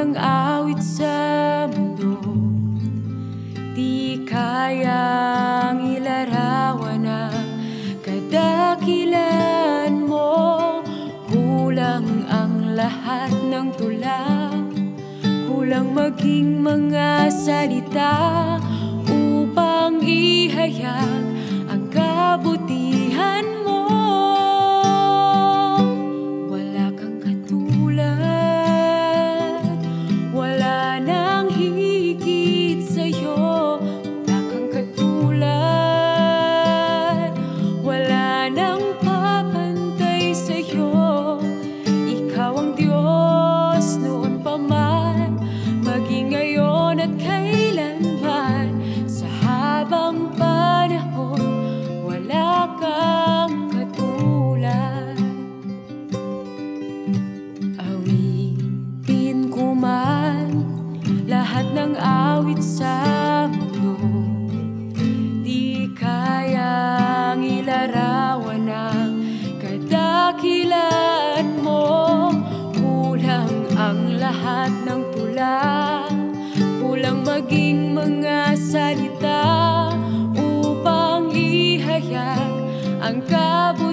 ng awit sa mundo. Di kayang ilarawan ang kadakilan mo. Kulang ang lahat ng tula. Kulang maging mga salita Upang ihayag at kailanman. Sa habang panahon Wala kang katulad. Awitin ko man lahat ng awit sa mundo. Di kayang ilarawan ang kadakilan mo. Kulang ang lahat ng Kulang maging mga salita Upang ihayag ang kabutihan